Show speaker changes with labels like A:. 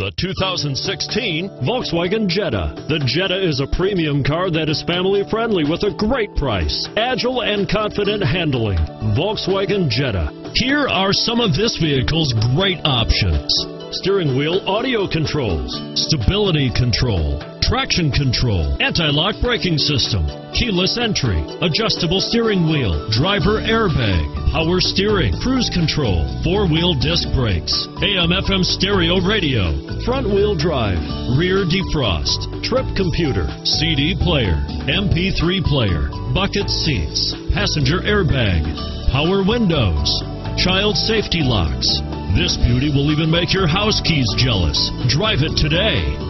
A: The 2016 Volkswagen Jetta. The Jetta is a premium car that is family friendly with a great price, agile and confident handling. Volkswagen Jetta. Here are some of this vehicle's great options. Steering wheel audio controls, stability control, traction control, anti-lock braking system, keyless entry, adjustable steering wheel, driver airbag, power steering, cruise control, four-wheel disc brakes, AM FM stereo radio, front wheel drive, rear defrost, trip computer, CD player, MP3 player, bucket seats, passenger airbag, power windows, child safety locks. This beauty will even make your house keys jealous. Drive it today.